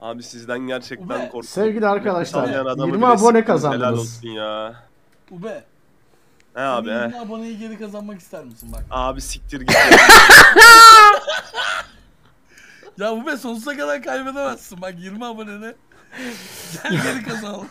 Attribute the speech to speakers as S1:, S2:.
S1: Abi sizden gerçekten
S2: Ube.
S1: korkuyorum.
S3: Sevgili arkadaşlar
S1: Tanıyan adamı
S3: 20
S1: bile
S3: abone
S1: siktim, Helal
S3: kazandınız.
S1: olsun ya.
S2: Ube.
S1: He abi
S2: senin
S1: he.
S2: 20 aboneyi geri kazanmak ister misin bak?
S1: Abi siktir git.
S2: Ya Ube sonsuza kadar kaybedemezsin bak 20 abonene. Gel geri kazanalım.